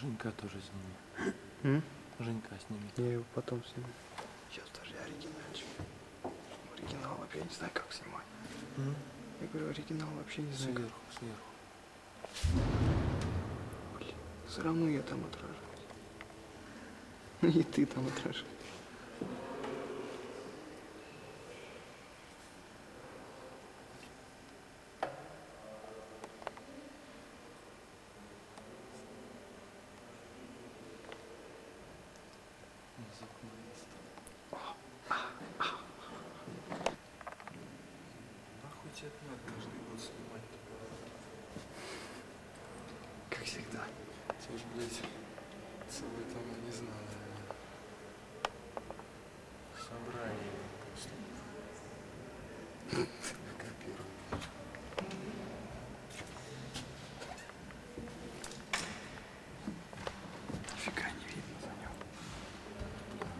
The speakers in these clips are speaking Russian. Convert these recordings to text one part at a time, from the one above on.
Женька тоже сними. М? Женька снимет. Я его потом сниму. Сейчас даже оригинальчик. Оригинал вообще не знаю, как снимать. М? Я говорю, оригинал вообще не знаю, Сверху, сверху. как. Блин, все равно я там отражаюсь. И ты там отражаешься. Нахуй тебе это надо каждый год снимать? Как всегда. Тебе ж, блядь, целый там, не знаю, наверное, собрание после. Нифига не видно за нем.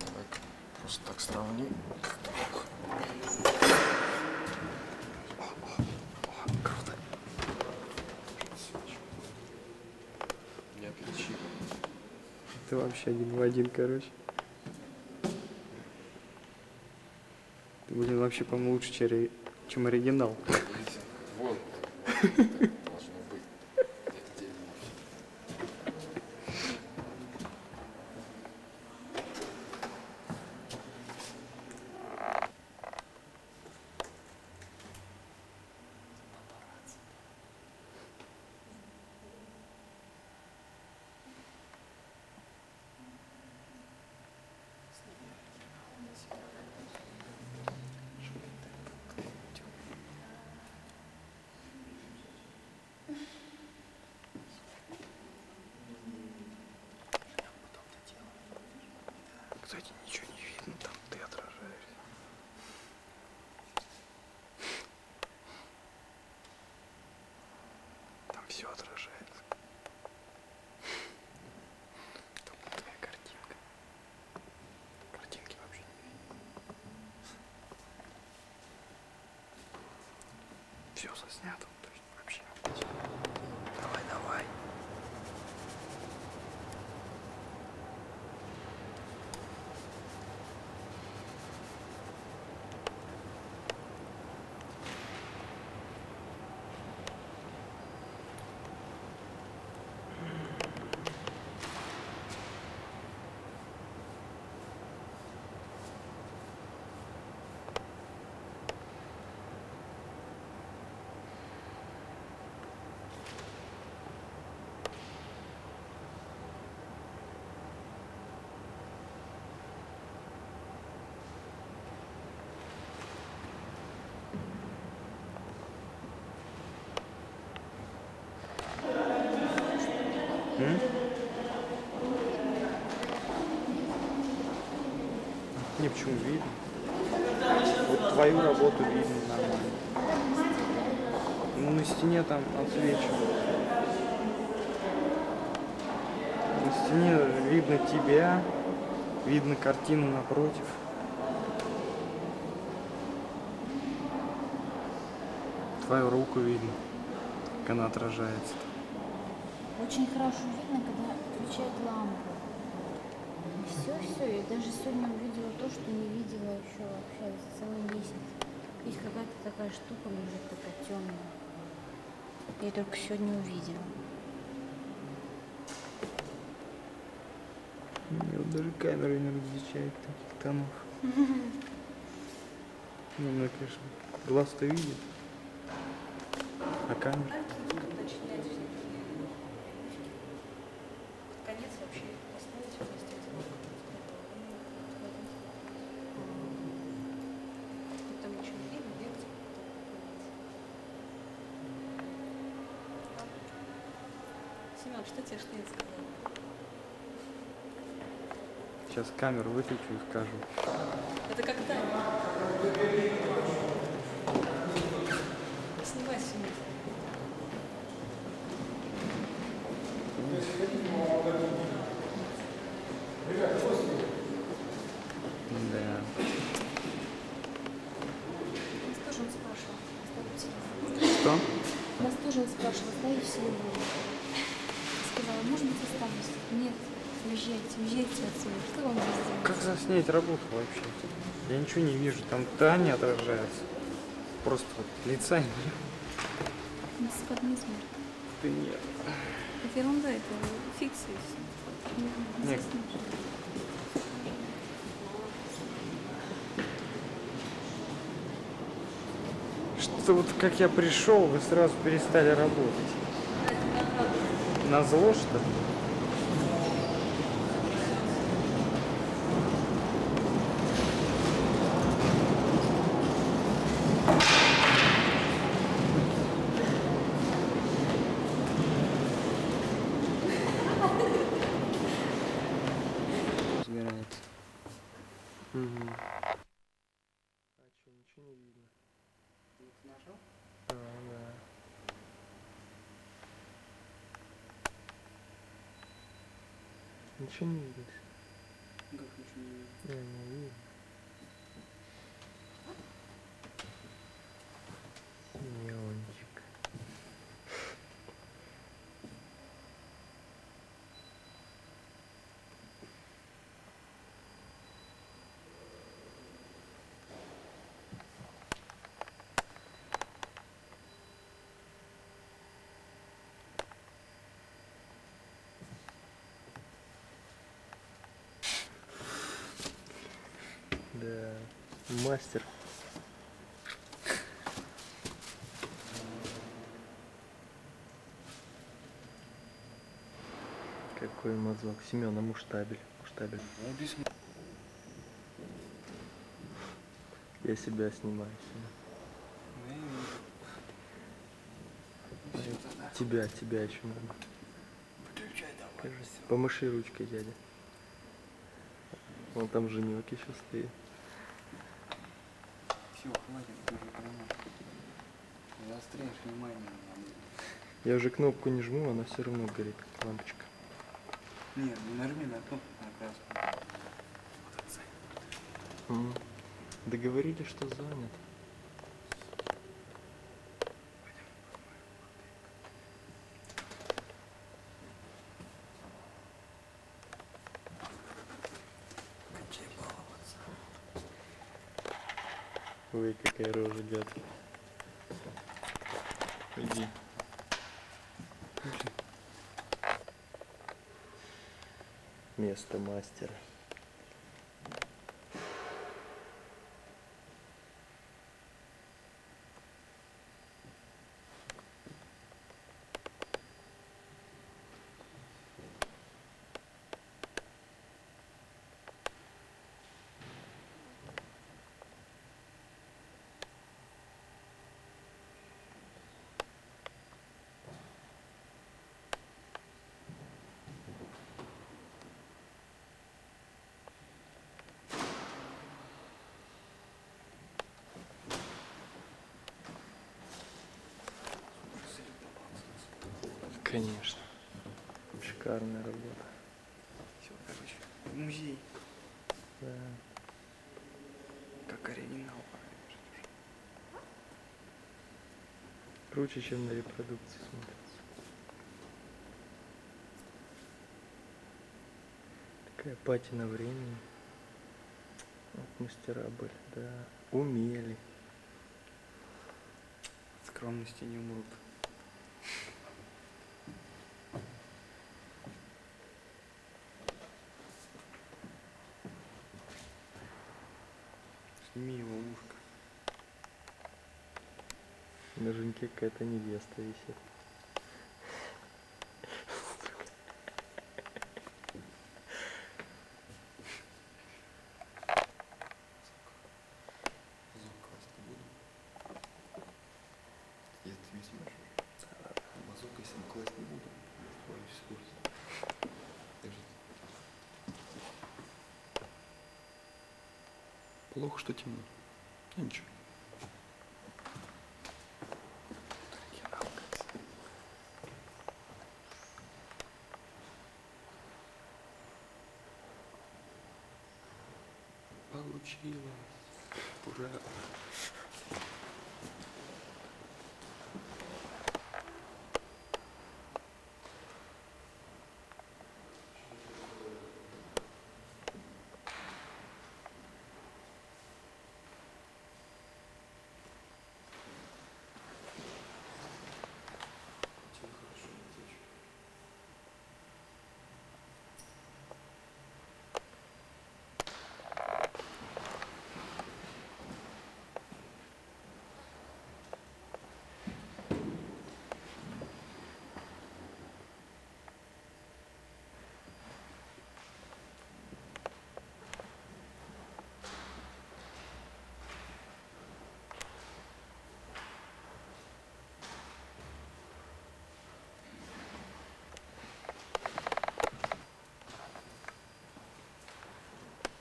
Так, просто так сравни. Ты вообще один в один, короче. Ты, блин, вообще, по-моему, лучше, чем ори- чем оригинал. Вот. Кстати, ничего не видно, там ты отражаешься. Там все отражается. Только твоя картинка. Картинки вообще не видно. Все заснято, то есть вообще. Давай, давай. Не, почему видно? Вот твою работу видно нормально. Ну, на стене там отсвечивает. На стене видно тебя, видно картину напротив. Твою руку видно, как она отражается. Очень хорошо видно, когда включают лампу. Все, все. Я даже сегодня увидела то, что не видела еще вообще за целый месяц. Есть какая-то такая штука, может, такая темная. Я только сегодня увидела. Мне вот даже камера не различает таких тонов. Ну, мне, конечно, глаз-то видит. А камера? Конец вообще поставить вместе Там ничего не видно, бегать. Семен, что тебе Штейн сказал? Сейчас камеру выключу и скажу. Это как тайм. Снимай, Семен. Да. Нас тоже он. Что? Нас тоже он спрашивал, силу. сказала, может быть, останусь. Нет, уезжайте, уезжайте отсюда. Что вам здесь делать? Как заснять работу вообще? Я ничего не вижу, там Таня отражается. Просто вот лица нет. С под низ мир. Да нет. Это ерунда, это фикция. Не- не Нет. Что вот как я пришел, вы сразу перестали работать. На зло, что ли? Сгорается. Угу. А что, ничего не видно? А, да. Ничего не видно. Как ничего не видно? Не, не видно. Да, мастер. Какой мазок. Семена муштабель. Муштабель. Я себя снимаю. Семен. Я вижу. Всё тогда. Тебя, тебя еще надо. Помаши ручкой, дядя. Вон там женек еще стоит. Все, хватит, ты уже. Заостряешь внимание. Я уже кнопку не жму, она все равно горит, как лампочка. Не, ну нажми на кнопку на красную. Договорились, что занят. Место мастера. Конечно. Шикарная работа. Все, короче, музей, Да. как оригинал. Круче, чем на репродукции смотрится. Такая патина времени. Вот мастера были, да. Умели. Скромности не умрут. Сними его ушко. На женьке какая-то невеста висит. Плохо, что темно. Ну, ничего. Оригинал, как всегда. Получилось. Ура.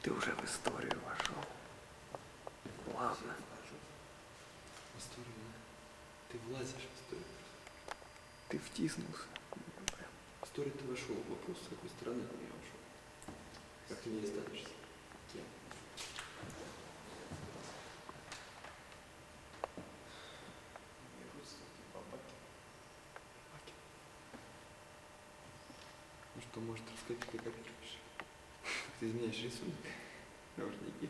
Ты уже в историю вошел. Ладно. В историю, да? Ты влазишь в историю. Ты втиснулся. В историю ты вошел. Вопрос, с какой стороны ты вошел. Как ты не останешься? Кем? Мои родственники бабаки. Бабаки. Ну что, может рассказать, как ты копируешь? Ты изменяешь рисунок? Нужники.